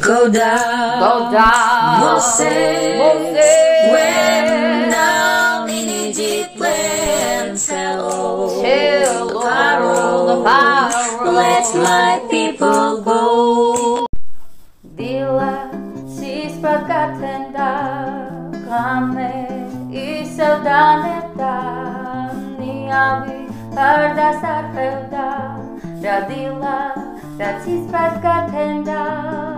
go down, go down. Moses, Moses, went down in Egypt land, tell Tell Pharaoh, let my people go. Dila cispat katenda kame isel daneta ni abi parda sarfevda radila da cispat katenda isel damas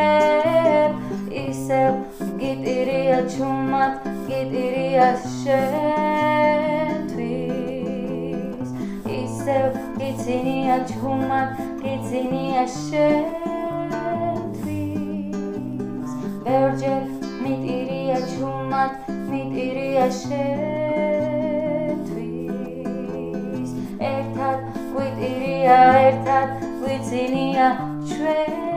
ისევ გიტირია ჩუმად გიტირია შეთვის. ისევ გიცინია ჩუმად გიცინია შეთვის. ბევრჯერ მიტირია ჩუმად მიტირია შეთვის. ერთად გვიტირია ერთად გვიცინია ჩვენ.